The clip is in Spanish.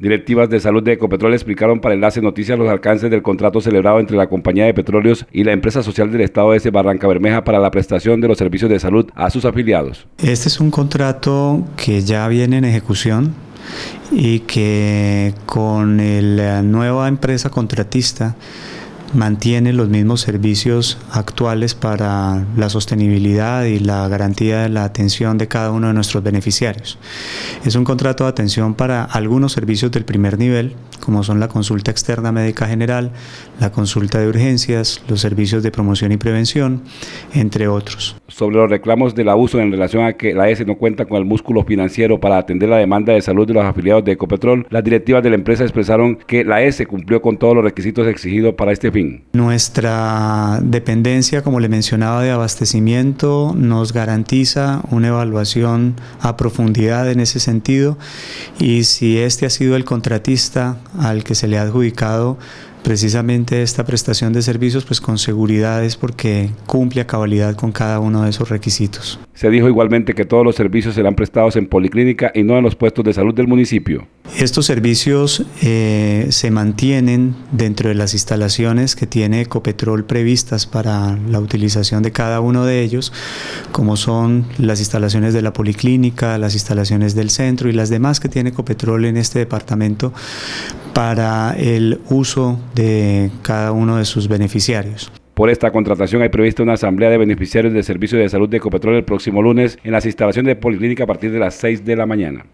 Directivas de salud de Ecopetrol explicaron para Enlace Noticias los alcances del contrato celebrado entre la Compañía de Petróleos y la empresa social del Estado de Barranca Bermeja para la prestación de los servicios de salud a sus afiliados. Este es un contrato que ya viene en ejecución y que con la nueva empresa contratista mantiene los mismos servicios actuales para la sostenibilidad y la garantía de la atención de cada uno de nuestros beneficiarios. Es un contrato de atención para algunos servicios del primer nivel, como son la consulta externa médica general, la consulta de urgencias, los servicios de promoción y prevención, entre otros. Sobre los reclamos del abuso en relación a que la ESE no cuenta con el músculo financiero para atender la demanda de salud de los afiliados de Ecopetrol, las directivas de la empresa expresaron que la ESE cumplió con todos los requisitos exigidos para este fin. Nuestra dependencia, como le mencionaba, de abastecimiento nos garantiza una evaluación a profundidad en ese sentido y si este ha sido el contratista al que se le ha adjudicado precisamente esta prestación de servicios pues con seguridad es porque cumple a cabalidad con cada uno de esos requisitos. Se dijo igualmente que todos los servicios serán prestados en policlínica y no en los puestos de salud del municipio. Estos servicios eh, se mantienen dentro de las instalaciones que tiene Ecopetrol previstas para la utilización de cada uno de ellos, como son las instalaciones de la policlínica, las instalaciones del centro y las demás que tiene Ecopetrol en este departamento para el uso de cada uno de sus beneficiarios. Por esta contratación hay prevista una asamblea de beneficiarios del servicio de salud de Ecopetrol el próximo lunes en las instalaciones de Policlínica a partir de las 6 de la mañana.